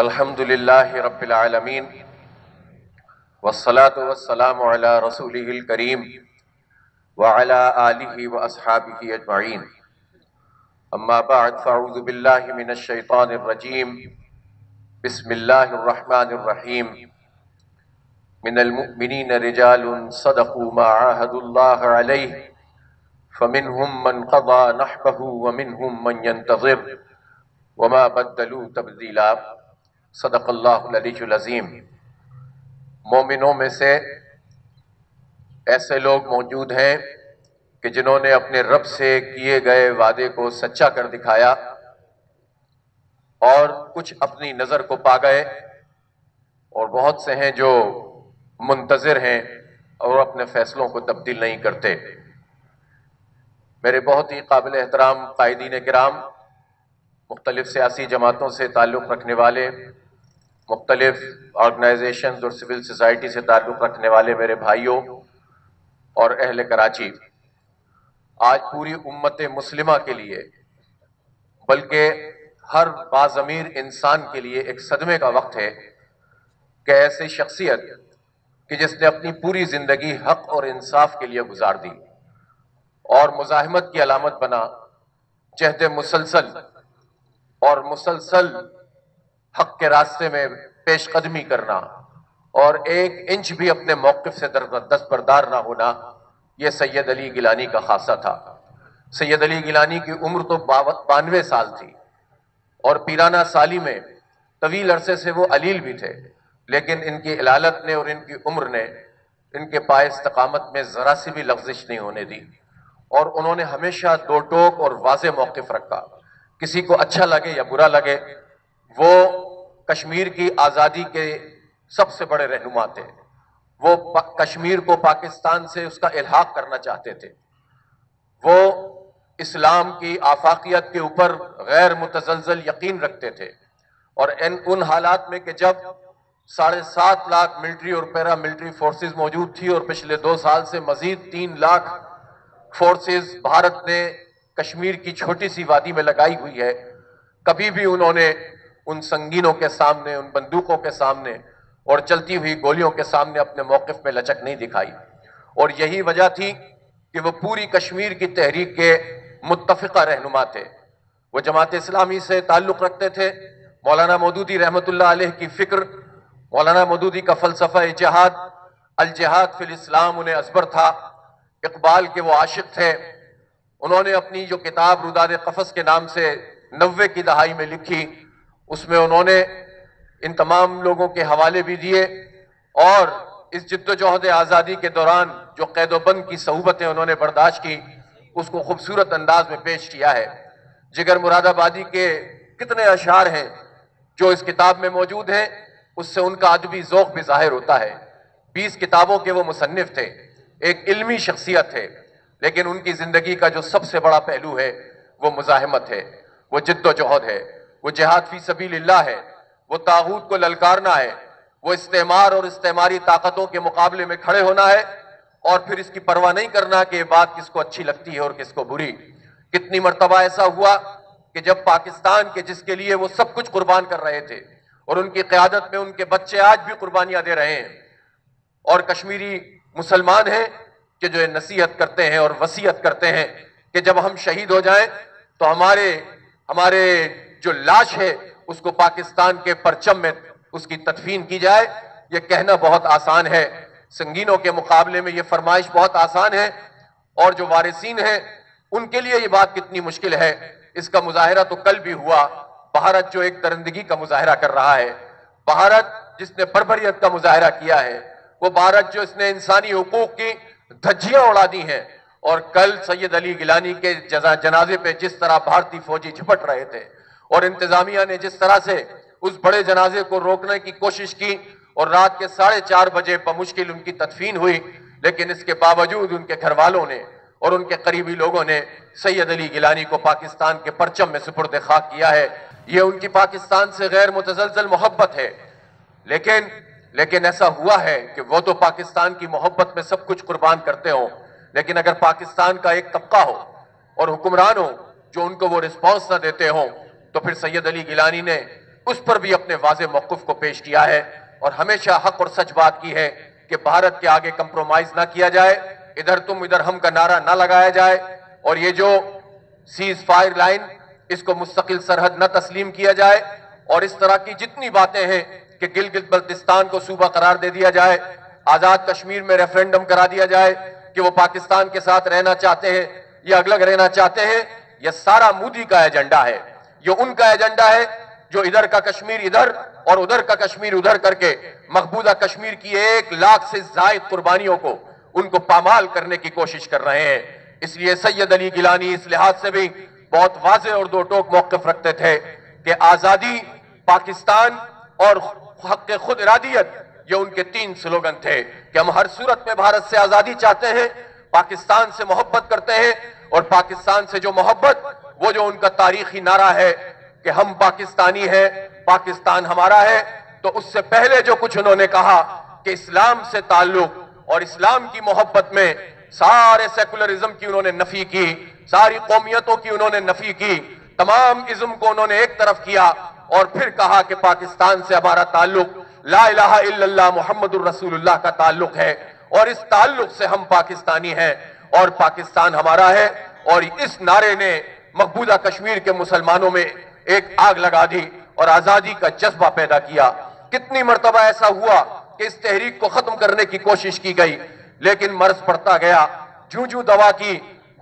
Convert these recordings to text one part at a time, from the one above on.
अल्हम्दुलिल्लाहि रब्बिल आलमीन वस्सलातु वस्सलामु अला रसूलिहिल करीम व अला आलिहि व अस्हाबिहि अजमईन अम्मा बाद फअऊज़ु बिल्लाहि मिनश शैतानिर रजीम बिस्मिल्लाहिर रहमानिर रहीम मिनल मुमिनीन रिजालुन सदक़ू मा आहदुल्लाह अलैहि फमिनहुम मन क़ज़ा नहबहु व मिनहुम मन यंतज़िर वमा बदलू तब्दीला सदक़ल्लाज़ीम मोमिनों में से ऐसे लोग मौजूद हैं कि जिन्होंने अपने रब से किए गए वादे को सच्चा कर दिखाया और कुछ अपनी नज़र को पा गए और बहुत से हैं जो मुंतज़र हैं और अपने फैसलों को तब्दील नहीं करते। मेरे बहुत ही काबिल एहतराम कायदीन कराम मुख्तलिफ़ सियासी जमातों से ताल्लुक़ रखने वाले मुख्तलिफ़ ऑर्गेनाइजेशन और सिविल सोसाइटी से ताल्लुक़ रखने वाले मेरे भाइयों और अहल कराची, आज पूरी उम्मत मुस्लिमा के लिए, बल्कि हर बाज़मीर इंसान के लिए एक सदमे का वक्त है कि ऐसी शख्सियत कि जिसने अपनी पूरी ज़िंदगी हक और इंसाफ के लिए गुजार दी और मुजाहमत की अलामत बना जहद मुसलसल और मुसलसल हक के रास्ते में पेशकदमी करना और एक इंच भी अपने मौकफ से दस्तबरदार ना होना यह सैयद अली गिलानी का खासा था। सैयद अली गिलानी की उम्र तो बानवे साल थी और पीराना साली में तवील अरसे से वो अलील भी थे, लेकिन इनकी अलालत ने और इनकी उम्र ने इनके पाए इस्तकामत में ज़रा सी भी लफ्जिश नहीं होने दी और उन्होंने हमेशा दो टोक और वाज मौकफ रखा। किसी को अच्छा लगे या बुरा लगे, वो कश्मीर की आज़ादी के सबसे बड़े रहनुमा थे। वो कश्मीर को पाकिस्तान से उसका इलाहाक करना चाहते थे। वो इस्लाम की आफाकियत के ऊपर गैर मुतजलजल यकीन रखते थे और इन, उन हालात में कि जब साढ़े सात लाख मिलिट्री और पैरा मिलिट्री फोर्सेस मौजूद थी और पिछले दो साल से मजीद तीन लाख फोर्सेस भारत ने कश्मीर की छोटी सी वादी में लगाई हुई है, कभी भी उन्होंने उन संगीनों के सामने, उन बंदूकों के सामने और चलती हुई गोलियों के सामने अपने मौकफ में लचक नहीं दिखाई। और यही वजह थी कि वह पूरी कश्मीर की तहरीक के मुतफ़ा रहनुमा थे। वो जमात इस्लामी से ताल्लुक़ रखते थे। मौलाना मदूदी रहमत की फ़िक्र, मौलाना मदूदी का फ़लसफ़ा जहाद अल जहाद फिल इस्लाम उन्हें असबर था। इकबाल के वो आशिक थे। उन्होंने अपनी जो किताब रुदाद कफस के नाम से नब्बे की दहाई में लिखी उसमें उन्होंने इन तमाम लोगों के हवाले भी दिए और इस जद्दोजहद आज़ादी के दौरान जो कैदोबंद की सहूबतें उन्होंने बर्दाश्त की, उसको खूबसूरत अंदाज में पेश किया है। जिगर मुरादाबादी के कितने अशार हैं जो इस किताब में मौजूद हैं, उससे उनका अदबी ज़ोक भी ज़ाहिर होता है। बीस किताबों के वो मुसनफ़ थे, एक इल्मी शख्सियत है लेकिन उनकी ज़िंदगी का जो सबसे बड़ा पहलू है, वो मुजाहमत है, वो जिद्दोजहद है। वो जिहाद फ़ी सबील्ला है, वो ताहूद को ललकारना है, वो इस्तेमार और इस्तेमारी ताकतों के मुकाबले में खड़े होना है और फिर इसकी परवाह नहीं करना कि ये बात किसको अच्छी लगती है और किसको बुरी। कितनी मरतबा ऐसा हुआ कि जब पाकिस्तान के जिसके लिए वो सब कुछ कुर्बान कर रहे थे और उनकी क्यादत में उनके बच्चे आज भी कुर्बानियाँ दे रहे हैं। और कश्मीरी मुसलमान हैं कि जो नसीहत करते हैं और वसीयत करते हैं कि जब हम शहीद हो जाएँ तो हमारे हमारे जो लाश है, उसको पाकिस्तान के परचम में उसकी तदफीन की जाए, ये कहना बहुत आसान है। संगीनों के मुकाबले में ये फरमाइश बहुत आसान है, और जो वारिसीन हैं, उनके लिए ये बात कितनी मुश्किल है। इसका मुजाहरा तो कल भी हुआ, भारत जो एक दरंदगी का मुजाहरा कर रहा है। भारत जिसने बरबरीत का मुजाहरा किया है, वो भारत जो इसने इंसानी हकूक की धज्जियाँ उड़ा दी हैं, और कल सैयद अली गिलानी के जनाजे पे जिस तरह भारतीय फौजी झपट रहे थे और इंतजामिया ने जिस तरह से उस बड़े जनाजे को रोकने की कोशिश की और रात के साढ़े चार बजे बमुश्किल उनकी तदफीन हुई, लेकिन इसके बावजूद उनके घर वालों ने और उनके करीबी लोगों ने सैयद अली गिलानी को पाकिस्तान के परचम में सुपुर्द खाक किया है। ये उनकी पाकिस्तान से गैर मुतजलजल मोहब्बत है। लेकिन लेकिन ऐसा हुआ है कि वो तो पाकिस्तान की मोहब्बत में सब कुछ कुर्बान करते हो, लेकिन अगर पाकिस्तान का एक तबका हो और हुक्मरान हो जो उनको वो रिस्पॉन्स ना देते हो तो फिर सैयद अली गिलानी ने उस पर भी अपने वाज मौकफ को पेश किया है और हमेशा हक और सच बात की है कि भारत के आगे कंप्रोमाइज ना किया जाए, इधर तुम, इधर हम का नारा ना लगाया जाए और ये जो सीज फायर लाइन इसको मुस्तकिल सरहद न तस्लीम किया जाए और इस तरह की जितनी बातें हैं कि गिलगित बल्तिस्तान को सूबा करार दे दिया जाए, आज़ाद कश्मीर में रेफरेंडम करा दिया जाए कि वो पाकिस्तान के साथ रहना चाहते हैं या अलग रहना चाहते हैं, यह सारा मोदी का एजेंडा है। ये उनका एजेंडा है, जो इधर का कश्मीर इधर और उधर का कश्मीर उधर करके मकबूजा कश्मीर की एक लाख से जायद कुर्बानियों को, उनको पामाल करने की कोशिश कर रहे हैं। इसलिए सैयद अली गिलानी इस लिहाज से भी बहुत वाजे और दो टोक मौकफ रखते थे कि आज़ादी, पाकिस्तान और हक खुद इरादियत, ये उनके तीन स्लोगन थे कि हम हर सूरत में भारत से आज़ादी चाहते हैं, पाकिस्तान से मोहब्बत करते हैं और पाकिस्तान से जो मोहब्बत, वो जो उनका तारीखी नारा है कि हम पाकिस्तानी हैं, पाकिस्तान हमारा है तो उससे पहले जो कुछ उन्होंने कहा कि इस्लाम से ताल्लुक और इस्लाम की मोहब्बत में सारे सेकुलरिज्म की उन्होंने नफी की, सारी कौमियतों की उन्होंने नफी की, तमाम इज्म को उन्होंने एक तरफ़ किया और फिर कहा कि पाकिस्तान से हमारा ताल्लुक ला मोहम्मद रसूलुल्लाह का ताल्लुक है और इस ताल्लुक से हम पाकिस्तानी हैं। और पाकिस्तान हमारा है, और इस नारे ने मकबूजा कश्मीर के मुसलमानों में एक आग लगा दी और आज़ादी का जज्बा पैदा किया। कितनी मरतबा ऐसा हुआ कि इस तहरीक को खत्म करने की कोशिश की गई, लेकिन मर्ज पड़ता गया। जू जू दवा की,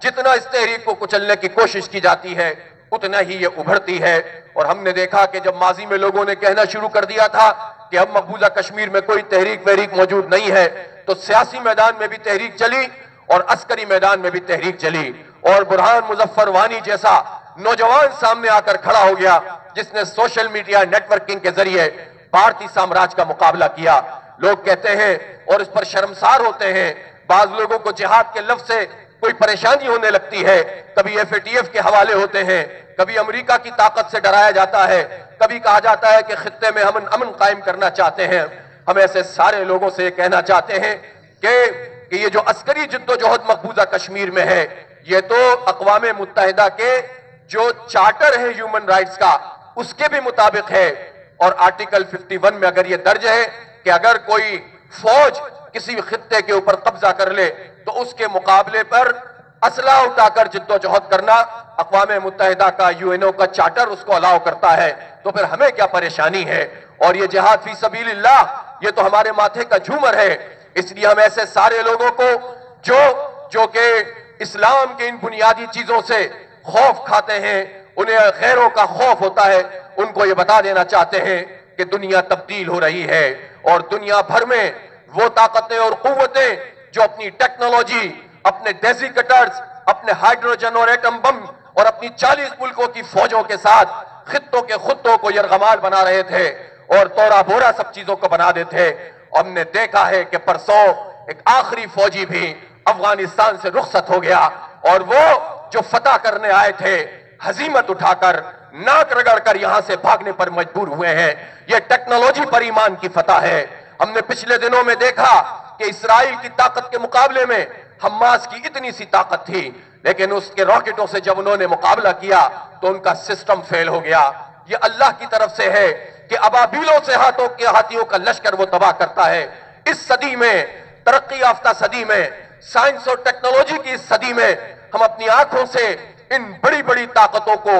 जितना इस तहरीक को कुचलने की कोशिश की जाती है, उतना ही ये उभरती है। और हमने देखा कि जब माजी में लोगों ने कहना शुरू कर दिया था कि अब मकबूजा कश्मीर में कोई तहरीक वहरीक मौजूद नहीं है तो सियासी मैदान में भी तहरीक चली और अस्करी मैदान में भी तहरीक चली और बुरहान मुजफ्फर वानी जैसा नौजवान सामने आकर खड़ा हो गया जिसने सोशल मीडिया नेटवर्किंग के ज़रिए भारतीय साम्राज्य का मुकाबला किया। लोग कहते हैं और इस पर शर्मसार होते हैं। बाज लोगों को जिहाद के लफ्ज से कोई परेशानी होने लगती है। कभी एफ़ के हवाले होते हैं कभी अमेरिका की ताकत से डराया जाता है कभी कहा जाता है कि खत्ते में हम अमन कायम करना चाहते हैं। हम ऐसे सारे लोगों से कहना चाहते हैं कि, कि ये जो अस्करी जिद्दोजहद मकबूजा कश्मीर में है, ये तो अकवाम मुतहदा के जो चार्टर है ह्यूमन राइट्स का, उसके भी मुताबिक है। और आर्टिकल 51 में अगर ये दर्ज है कि अगर कोई फौज किसी खत्ते के ऊपर कब्जा कर ले तो उसके मुकाबले पर असला उठाकर जिद्दोजहद करना अकवाम मुतहदा का, यूएनओ का चार्टर उसको अलाउ करता है तो फिर हमें क्या परेशानी है? और ये जहाद फ़ी सबील्लाह ये तो हमारे माथे का झूमर है। इसलिए हम ऐसे सारे लोगों को, जो जो कि इस्लाम के इन बुनियादी चीज़ों से खौफ खाते हैं, उन्हें गैरों का खौफ होता है, उनको ये बता देना चाहते हैं कि दुनिया तब्दील हो रही है और दुनिया भर में वो ताकतें और कुतें जो अपनी टेक्नोलॉजी, अपने डेजिकटर्स, अपने हाइड्रोजन और एटम बम और अपनी 40 मुल्कों की फौजों के साथ खितों के खुतों को यरगमाल बना रहे थे और तोरा बोरा सब चीज़ों को बना देते हमने देखा है कि परसों एक आखिरी फौजी भी अफ़गानिस्तान से रुखसत हो गया और वो जो फतह करने आए थे, हजीमत उठाकर, नाक रगड़कर यहाँ से भागने पर मजबूर हुए हैं। ये टेक्नोलॉजी पर ईमान की फतह है। हमने पिछले दिनों में देखा कि इसराइल की ताकत के मुकाबले में हमास की इतनी सी ताकत थी, लेकिन उसके रॉकेटों से जब उन्होंने मुकाबला किया तो उनका सिस्टम फेल हो गया। ये अल्लाह की तरफ़ से है कि अबाबीलों से हाथों के हाथियों का लश्कर वो तबाह करता है। इस सदी में, तरक्की याफ्ता सदी में, साइंस और टेक्नोलॉजी की इस सदी में हम अपनी आँखों से इन बड़ी बड़ी ताकतों को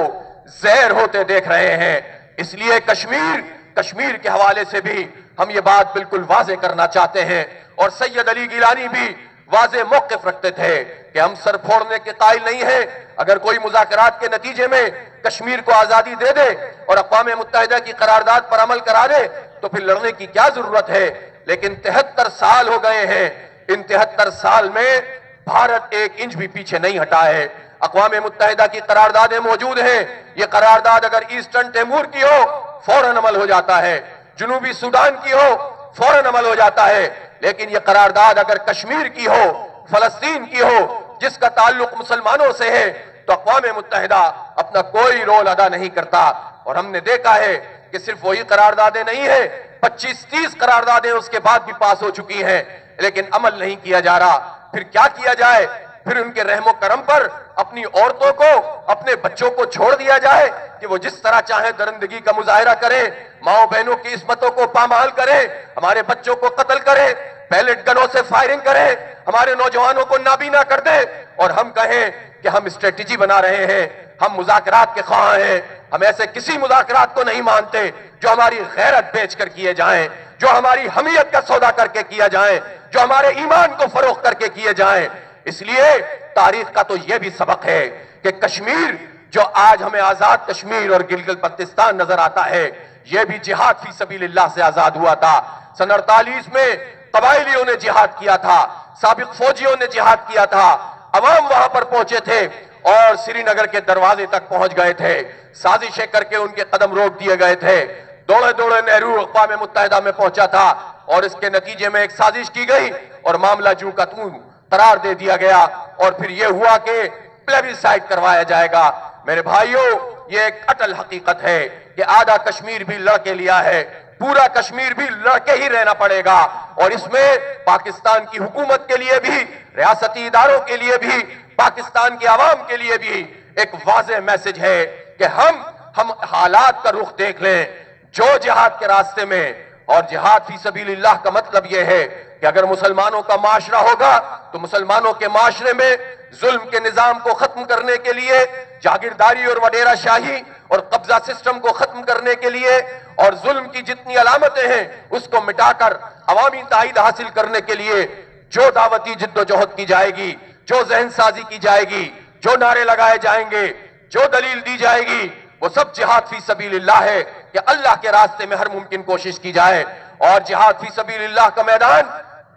जहर होते देख रहे हैं। इसलिए कश्मीर कश्मीर के हवाले से भी हम ये बात बिल्कुल वाजे करना चाहते हैं। और सैयद अली गिलानी भी वाजे मौकफ रखते थे कि हम सर फोड़ने के कायल नहीं है। अगर कोई मुजाकरात के नतीजे में कश्मीर को आज़ादी दे दे और अकवाम मुतहदा की करारदाद पर अमल करा दे तो फिर लड़ने की क्या ज़रूरत है? लेकिन तिहत्तर साल हो गए हैं। इन तिहत्तर साल में भारत एक इंच भी पीछे नहीं हटा है। अकवाम मुतहदा की करारदादें मौजूद हैं। ये करारदाद अगर ईस्टर्न तैमूर की हो, फ़ौरन अमल हो जाता है। जुनूबी सूडान की हो, फ़ौरन अमल हो जाता है। लेकिन ये करारदाद अगर कश्मीर की हो, फलस्तीन की हो, जिसका ताल्लुक मुसलमानों से है तो अकवाम मुतहदा अपना कोई रोल अदा नहीं करता। और हमने देखा है कि सिर्फ़ वही करारदादे नहीं है पच्चीस तीस करारदादे उसके बाद भी पास हो चुकी हैं, लेकिन अमल नहीं किया जा रहा। फिर क्या किया जाए? फिर उनके रहमो करम पर अपनी औरतों को, अपने बच्चों को छोड़ दिया जाए कि वो जिस तरह चाहे दरिंदगी का मुजाहरा करें, माओ बहनों की इसमतों को पामाल करें, हमारे बच्चों को कत्ल करें पैलेट गनों से फायरिंग करें, हमारे नौजवानों को नाबीना कर दें और हम कहें कि हम स्ट्रेटेजी बना रहे हैं, हम मुजाकरात के ख्वाह हैं, हम ऐसे किसी मुजाकरात को नहीं मानते जो हमारी गैरत बेच कर किए जाएँ, जो हमारी हमीयत का सौदा करके किया जाए, जो हमारे ईमान को फरोख करके किए जाएँ। इसलिए तारीख का तो यह भी सबक है कि कश्मीर, जो आज हमें आज़ाद कश्मीर और गिलगित बल्तिस्तान नज़र आता है यह भी जिहाद फ़ी सबीलिल्लाह से आज़ाद हुआ था। सन अड़तालीस में कबायलियों ने जिहाद किया था, सबक फौजियों ने जिहाद किया था। अवाम वहाँ पर पहुँचे थे और श्रीनगर के दरवाजे तक पहुँच गए थे। साजिशें करके उनके कदम रोक दिए गए थे। दौड़े दौड़े नेहरू अकवा मुतहदा में पहुँचा था और इसके नतीजे में एक साजिश की गई और मामला जू का तू करार दे दिया गया और फिर यह हुआ कि प्लेबिसाइड करवाया जाएगा। मेरे भाइयों, ये एक अटल हकीकत है कि आधा कश्मीर भी लड़के लिया है, पूरा कश्मीर भी लड़के ही रहना पड़ेगा। और इसमें पाकिस्तान की हुकूमत के लिए भी, रियासती इदारों के लिए भी, पाकिस्तान की आवाम के लिए भी एक वाज मैसेज है कि हम हम हालात का रुख देख लें, जो जिहाद के रास्ते में और जिहाद फ़ी सबीलिल्लाह का मतलब यह है कि अगर मुसलमानों का माशरा होगा तो मुसलमानों के माशरे में जुल्म के निज़ाम को खत्म करने के लिए, जागीरदारी और वडेरा शाही और कब्जा सिस्टम को खत्म करने के लिए और जुल्म की जितनी अलामतें हैं, उसको मिटाकर अवामी ताइद हासिल करने के लिए जो दावती जिद्दोजहद की जाएगी, जो जहन साजी की जाएगी, जो नारे लगाए जाएँगे, जो दलील दी जाएगी, वो सब जिहाद फ़ी सबीलिल्लाह है। कि अल्लाह के रास्ते में हर मुमकिन कोशिश की जाए और जिहाद फ़ी सबीलिल्लाह का मैदान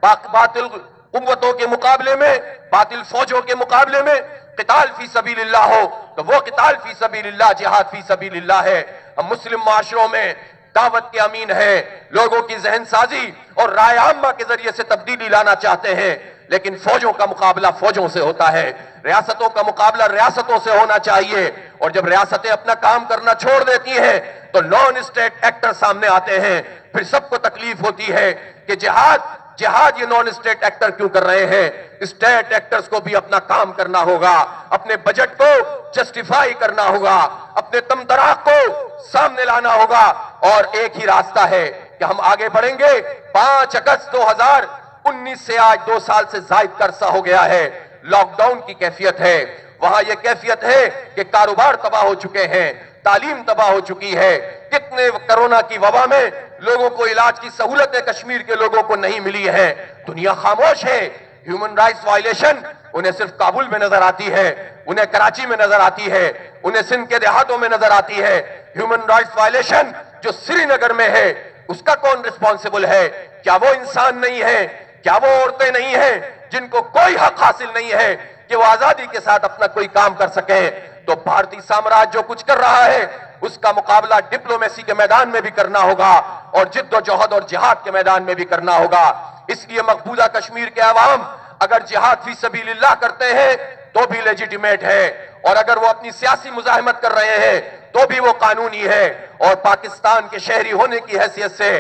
बातिल कुतों के मुकाबले में, बातिल फौजों के मुकाबले में किताल फ़ी सबीलिल्लाह हो तो वो किताल फ़ी सबीलिल्लाह, जिहाद फ़ी सबीलिल्लाह है। हम मुस्लिम माशरों में दावत के अमीन है, लोगों की जहन साजी और राय आमा के ज़रिए से तब्दीली लाना चाहते हैं। लेकिन फौजों का मुकाबला फौजों से होता है। रियासतों का मुकाबला रियासतों से होना चाहिए। और जब रियासतें अपना काम करना छोड़ देती हैं तो नॉन स्टेट एक्टर सामने आते हैं। फिर सबको तकलीफ़ होती है कि जिहाद जिहाद ये नॉन स्टेट एक्टर क्यों कर रहे हैं? स्टेट एक्टर्स को भी अपना काम करना होगा। अपने बजट को जस्टिफाई करना होगा। अपने तमतराक को सामने लाना होगा। और एक ही रास्ता है कि हम आगे बढ़ेंगे। पाँच अगस्त दो हज़ार उन्नीस से आज दो साल से जायद करसा हो गया है। लॉकडाउन की कैफियत है। वहाँ यह कैफियत है कि कारोबार तबाह हो चुके हैं, तालीम तबाह हो चुकी है। कितने कोरोना की वबा में लोगों को इलाज की सहूलतें कश्मीर के लोगों को नहीं मिली है। दुनिया खामोश है। ह्यूमन राइट्स वायलेशन उन्हें सिर्फ़ काबुल में नज़र आती है, उन्हें कराची में नज़र आती है, उन्हें सिंध के देहातों में नज़र आती है। ह्यूमन राइट्स वायलेशन जो श्रीनगर में है, उसका कौन रिस्पॉन्सिबल है? क्या वो इंसान नहीं है? क्या वो औरतें नहीं है जिनको कोई हक हासिल नहीं है कि वो आज़ादी के साथ अपना कोई काम कर सके? तो भारतीय साम्राज्य जो कुछ कर रहा है, उसका मुकाबला डिप्लोमेसी के मैदान में भी करना होगा और जिद्दोजहद और जिहाद के मैदान में भी करना होगा। इसलिए मकबूजा कश्मीर के अवाम अगर जिहाद फ़ी सबीलिल्लाह करते हैं तो भी लेजिटिमेट है। और अगर वो अपनी सियासी मुजाहिमत कर रहे हैं तो भी वो कानूनी है। और पाकिस्तान के शहरी होने की हैसियत से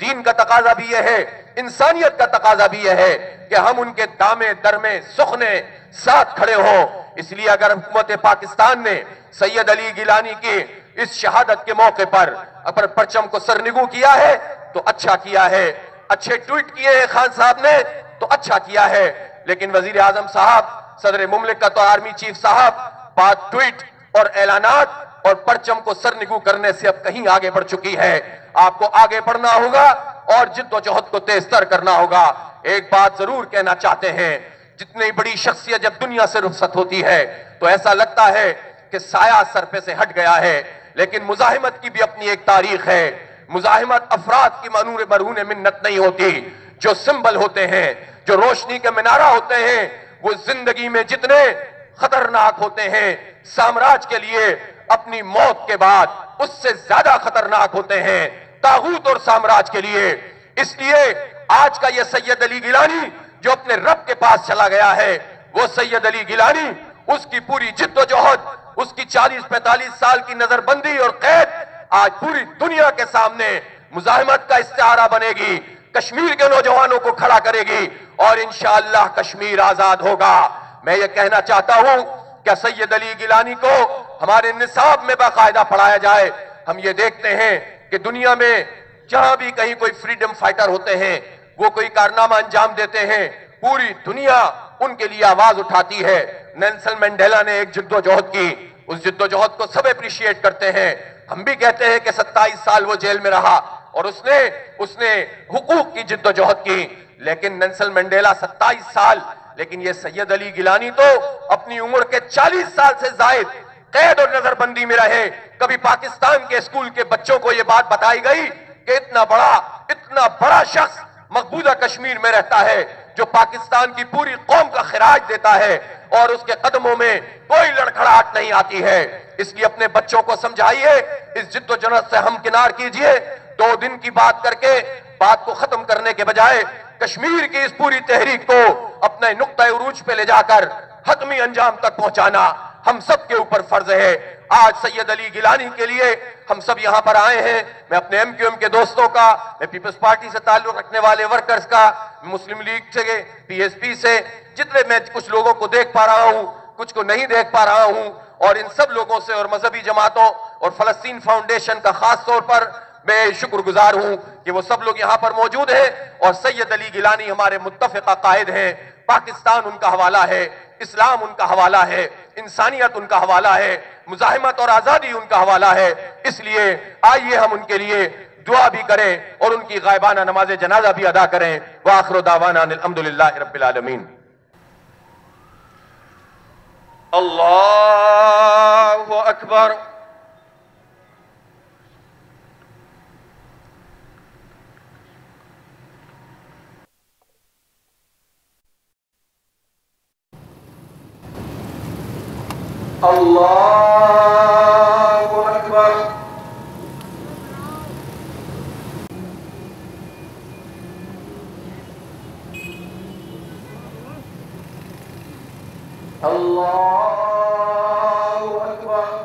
दीन का तकाजा भी यह है, इंसानियत का तकाजा भी यह है कि हम उनके दामे, दरमे, सुखने साथ खड़े हो। इसलिए अगर हुकूमत पाकिस्तान ने सैयद अली गिलानी की इस शहादत के मौके पर अपर परचम को सरनिगू किया है तो अच्छा किया है। अच्छे ट्वीट किए हैं खान साहब ने तो अच्छा किया है। लेकिन वज़ीर आज़म साहब, सदर मुमलिकत और आर्मी चीफ साहब, बात ट्वीट और ऐलानात और परचम को सरनिगू करने से अब कहीं आगे बढ़ चुकी है। आपको आगे बढ़ना होगा और जिद्दोजहद को तेज तर करना होगा। एक बात ज़रूर कहना चाहते हैं, जितनी बड़ी शख्सियत जब दुनिया से रुखसत होती है तो ऐसा लगता है कि साया सर पे से हट गया है। लेकिन मुजाहिमत की भी अपनी एक तारीख है। मुजाहिमत अफराद की मनूर मरहून मिन्नत नहीं होती। जो सिंबल होते हैं, जो रोशनी के मीनारा होते हैं, वो ज़िंदगी में जितने खतरनाक होते हैं, साम्राज्य के लिए अपनी मौत के बाद उससे ज़्यादा खतरनाक होते हैं ताहूत और साम्राज्य के लिए। इसलिए आज का यह सैयद अली गिलानी जो अपने रब के पास चला गया है, वो सैयद अली गिलानी, उसकी पूरी जिद्दोजहद, उसकी 40-45 साल की नजरबंदी और कैद आज पूरी दुनिया के सामने मुजाहिमत का इस्तारा बनेगी, कश्मीर के नौजवानों को खड़ा करेगी और इंशाला कश्मीर आज़ाद होगा। मैं ये कहना चाहता हूँ, क्या सैयद अली गिलानी को हमारे निसाब में बाकायदा पढ़ाया जाए, हम ये देखते हैं कि दुनिया में जहाँ भी कहीं कोई फ्रीडम फाइटर होते हैं, वो कोई कारनामा अंजाम देते हैं, पूरी दुनिया उनके लिए आवाज़ उठाती है। नेल्सन मंडेला ने एक जिद्दोजहद की। उस जिद्दोजहद को सब अप्रिशिएट करते हैं। हम भी कहते हैं कि 27 साल वो जेल में रहा और उसने उसने हुकूक की जिद्दोजहद की। लेकिन नेल्सन मंडेला 27 साल, लेकिन ये सैयद अली गिलानी तो अपनी उम्र के 40 साल से जायद कैद और नजरबंदी में रहे कभी पाकिस्तान के स्कूल के बच्चों को यह बात बताई गई कि इतना बड़ा इतना बड़ा शख्स मकबूजा कश्मीर में रहता है, जो पाकिस्तान की पूरी कौम का खराज देता है और उसके कदमों में कोई लड़खड़ाहट नहीं आती है। इसलिए अपने बच्चों को समझाइए, इस जिद्दोजहद से हम किनार कीजिए। दो दिन की बात करके, बात को खत्म करने के बजाय कश्मीर की इस पूरी तहरीक को अपने नुकता उरूज पे ले जाकर हतमी अंजाम तक पहुंचाना। हम सब के ऊपर फ़र्ज़ है। आज सैयद अली गिलानी के लिए हम सब यहाँ पर आए हैं। मैं अपने एम क्यू एम के दोस्तों का, मैं पीपल्स पार्टी से ताल्लुक रखने वाले वर्कर्स का मुस्लिम लीग से पीएसपी से, जितने मैं कुछ लोगों को देख पा रहा हूँ, कुछ को नहीं देख पा रहा हूँ, और इन सब लोगों से और मजहबी जमातों और फलस्तीन फाउंडेशन का खास तौर पर मैं शुक्रगुजार हूँ कि वो सब लोग यहाँ पर मौजूद हैं और सैयद अली गिलानी हमारे मुतफ़ा कायद हैं। पाकिस्तान उनका हवाला है। इस्लाम उनका हवाला है, इंसानियत उनका हवाला है, मुजाहमत और आज़ादी उनका हवाला है। इसलिए आइए हम उनके लिए दुआ भी करें और उनकी गायबाना नमाज़ जनाजा भी अदा करें। वाखर दावाना अलहमदिल्ला रबालमीन अल्लाह अकबर। अल्लाह अकबर अल्लाह अकबर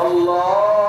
अल्लाह